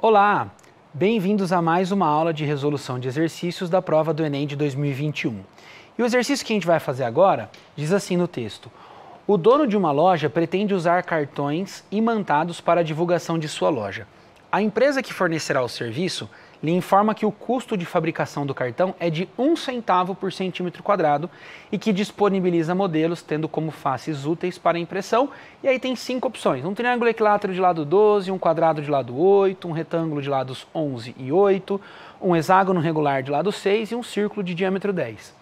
Olá, bem-vindos a mais uma aula de resolução de exercícios da prova do Enem de 2021. E o exercício que a gente vai fazer agora diz assim no texto: O dono de uma loja pretende usar cartões imantados para a divulgação de sua loja. A empresa que fornecerá o serviço lhe informa que o custo de fabricação do cartão é de um centavo por centímetro quadrado e que disponibiliza modelos tendo como faces úteis para impressão. E aí tem cinco opções: um triângulo equilátero de lado 12, um quadrado de lado 8, um retângulo de lados 11 e 8, um hexágono regular de lado 6 e um círculo de diâmetro 10.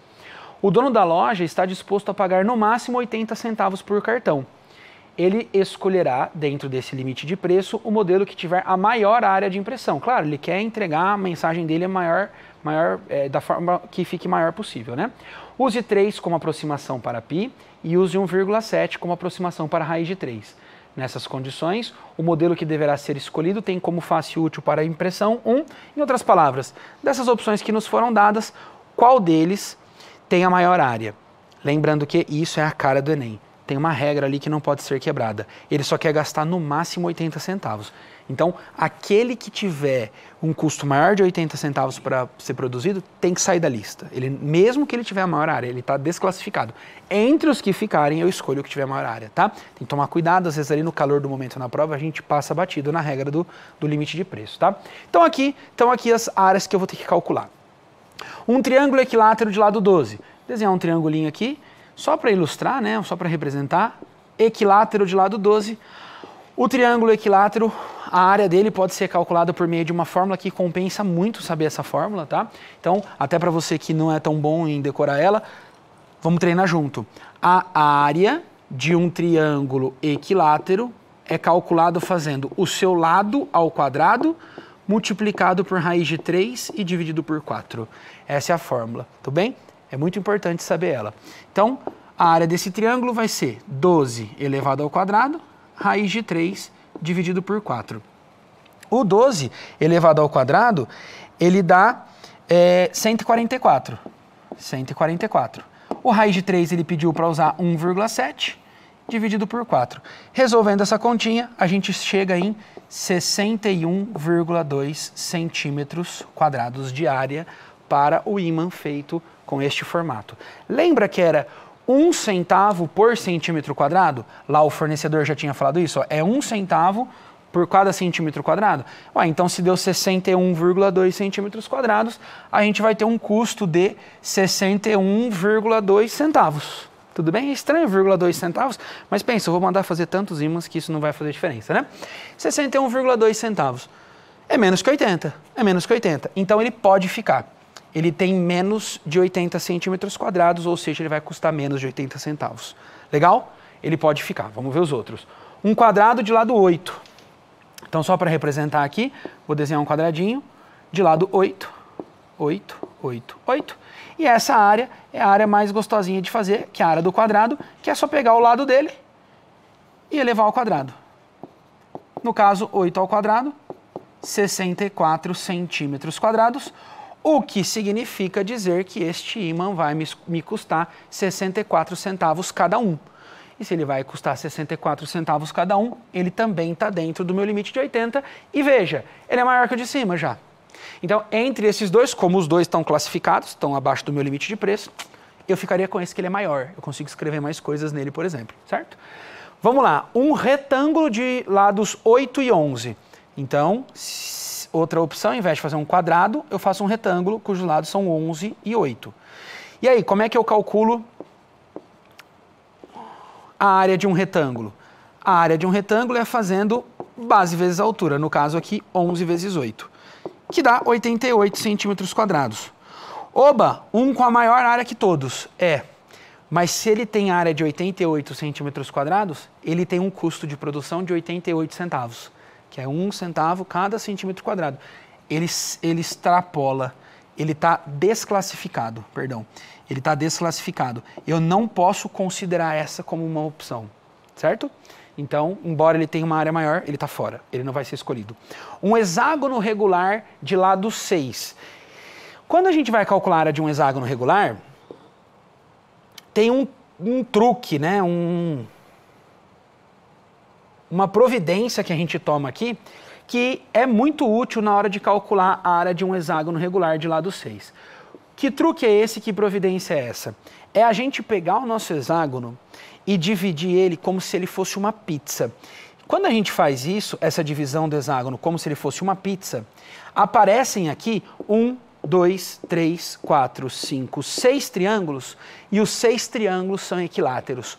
O dono da loja está disposto a pagar no máximo 80 centavos por cartão ele escolherá, dentro desse limite de preço, o modelo que tiver a maior área de impressão. Claro, ele quer entregar a mensagem dele maior, maior é, da forma que fique maior possível. Né? Use 3 como aproximação para π e use 1,7 como aproximação para raiz de 3. Nessas condições, o modelo que deverá ser escolhido tem como face útil para a impressão 1. Em outras palavras, dessas opções que nos foram dadas, qual deles tem a maior área? Lembrando que isso é a cara do Enem tem uma regra ali que não pode ser quebrada. Ele só quer gastar no máximo 80 centavos. Então, aquele que tiver um custo maior de 80 centavos para ser produzido tem que sair da lista. Ele, mesmo que ele tiver a maior área, ele está desclassificado. Entre os que ficarem, eu escolho o que tiver a maior área, tá? Tem que tomar cuidado, às vezes ali no calor do momento na prova, a gente passa batido na regra do, do limite de preço, tá? Então aqui, então aqui as áreas que eu vou ter que calcular. Um triângulo equilátero de lado 12. Desenhar um triangulinho aqui, só para ilustrar, né, só para representar, equilátero de lado 12. O triângulo equilátero, a área dele pode ser calculada por meio de uma fórmula que compensa muito saber essa fórmula, tá? Então, até para você que não é tão bom em decorar ela, vamos treinar junto. A área de um triângulo equilátero é calculado fazendo o seu lado ao quadrado multiplicado por raiz de 3 e dividido por 4. Essa é a fórmula, tudo bem? É muito importante saber ela. Então, a área desse triângulo vai ser 12 elevado ao quadrado, raiz de 3 dividido por 4. O 12 elevado ao quadrado, ele dá é, 144. 144. O raiz de 3 ele pediu para usar 1,7 dividido por 4. Resolvendo essa continha, a gente chega em 61,2 centímetros quadrados de área para o ímã feito com este formato. Lembra que era um centavo por centímetro quadrado? Lá o fornecedor já tinha falado isso, ó, é um centavo por cada centímetro quadrado? Então se deu 61,2 centímetros quadrados, a gente vai ter um custo de 61,2 centavos. Tudo bem? É estranho, 0,2 centavos, mas pensa, eu vou mandar fazer tantos ímãs que isso não vai fazer diferença, né? 61,2 centavos. É menos que 80. É menos que 80. Então ele pode ficar ele tem menos de 80 centímetros quadrados, ou seja, ele vai custar menos de 80 centavos. Legal? Ele pode ficar. Vamos ver os outros. Um quadrado de lado 8. Então, só para representar aqui, vou desenhar um quadradinho de lado 8, 8, 8, 8. E essa área é a área mais gostosinha de fazer, que é a área do quadrado, que é só pegar o lado dele e elevar ao quadrado. No caso, 8 ao quadrado, 64 centímetros quadrados, o que significa dizer que este ímã vai me custar 64 centavos cada um. E se ele vai custar 64 centavos cada um, ele também está dentro do meu limite de 80. E veja, ele é maior que o de cima já. Então, entre esses dois, como os dois estão classificados, estão abaixo do meu limite de preço, eu ficaria com esse que ele é maior. Eu consigo escrever mais coisas nele, por exemplo, certo? Vamos lá, um retângulo de lados 8 e 11. Então, outra opção, ao invés de fazer um quadrado, eu faço um retângulo cujos lados são 11 e 8. E aí, como é que eu calculo a área de um retângulo? A área de um retângulo é fazendo base vezes altura, no caso aqui 11 vezes 8, que dá 88 centímetros quadrados. Oba, um com a maior área que todos. É, mas se ele tem área de 88 centímetros quadrados, ele tem um custo de produção de 88 centavos que é um centavo cada centímetro quadrado. Ele, ele extrapola, ele está desclassificado, perdão. Ele está desclassificado. Eu não posso considerar essa como uma opção, certo? Então, embora ele tenha uma área maior, ele está fora, ele não vai ser escolhido. Um hexágono regular de lado 6. Quando a gente vai calcular a área de um hexágono regular, tem um, um truque, né? um, uma providência que a gente toma aqui, que é muito útil na hora de calcular a área de um hexágono regular de lado 6. Que truque é esse? Que providência é essa? É a gente pegar o nosso hexágono e dividir ele como se ele fosse uma pizza. Quando a gente faz isso, essa divisão do hexágono como se ele fosse uma pizza, aparecem aqui um, dois, três, quatro, cinco, seis triângulos e os seis triângulos são equiláteros.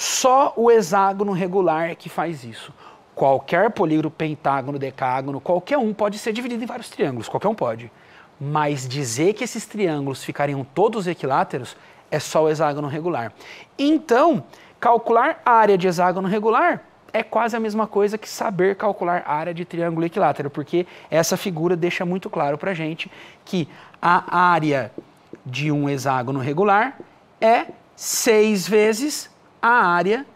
Só o hexágono regular é que faz isso. Qualquer polígono, pentágono, decágono, qualquer um pode ser dividido em vários triângulos, qualquer um pode. Mas dizer que esses triângulos ficariam todos equiláteros é só o hexágono regular. Então, calcular a área de hexágono regular é quase a mesma coisa que saber calcular a área de triângulo equilátero, porque essa figura deixa muito claro para a gente que a área de um hexágono regular é seis vezes a área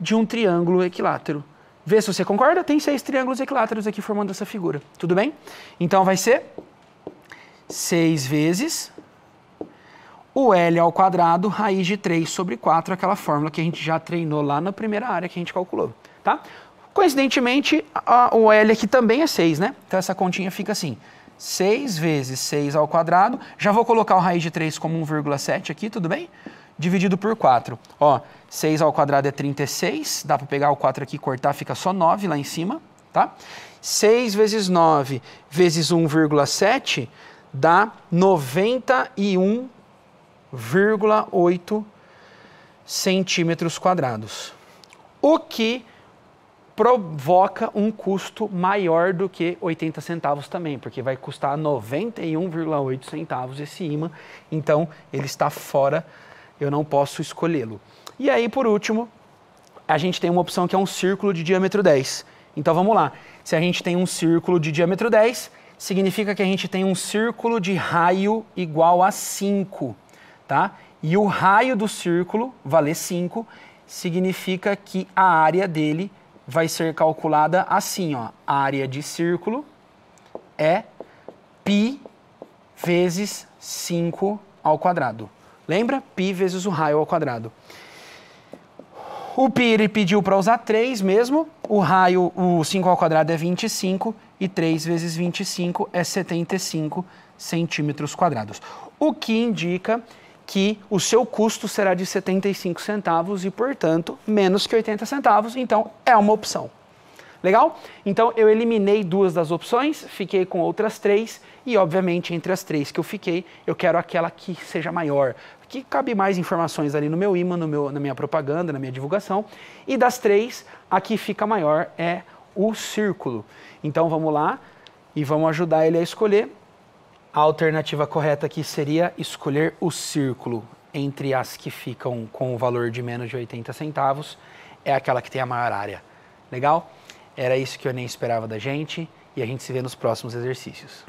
de um triângulo equilátero. Vê se você concorda? Tem seis triângulos equiláteros aqui formando essa figura. Tudo bem? Então vai ser 6 vezes o L ao quadrado, raiz de 3 sobre 4, aquela fórmula que a gente já treinou lá na primeira área que a gente calculou, tá? Coincidentemente, a, o L aqui também é 6, né? Então essa continha fica assim, 6 vezes 6 ao quadrado, já vou colocar o raiz de 3 como 1,7 aqui, tudo bem? Dividido por 4. Ó, 6 ao quadrado é 36, dá para pegar o 4 aqui e cortar, fica só 9 lá em cima, tá? 6 vezes 9 vezes 1,7 dá 91,8 centímetros quadrados. O que provoca um custo maior do que 80 centavos também, porque vai custar 91,8 centavos esse imã, então ele está fora, eu não posso escolhê-lo. E aí, por último, a gente tem uma opção que é um círculo de diâmetro 10. Então vamos lá. Se a gente tem um círculo de diâmetro 10, significa que a gente tem um círculo de raio igual a 5, tá? E o raio do círculo, valer 5, significa que a área dele vai ser calculada assim, ó. Área de círculo é π vezes 5 ao quadrado. Lembra? π vezes o raio ao quadrado. O π ele pediu para usar 3 mesmo, o raio, o 5 ao quadrado é 25 e 3 vezes 25 é 75 centímetros quadrados. O que indica que o seu custo será de 75 centavos e, portanto, menos que 80 centavos, então é uma opção. Legal? Então eu eliminei duas das opções, fiquei com outras três e, obviamente, entre as três que eu fiquei, eu quero aquela que seja maior, que cabe mais informações ali no meu imã, no meu, na minha propaganda, na minha divulgação. E das três, a que fica maior é o círculo. Então vamos lá e vamos ajudar ele a escolher. A alternativa correta aqui seria escolher o círculo entre as que ficam com o valor de menos de 80 centavos, é aquela que tem a maior área. Legal? Era isso que eu nem esperava da gente e a gente se vê nos próximos exercícios.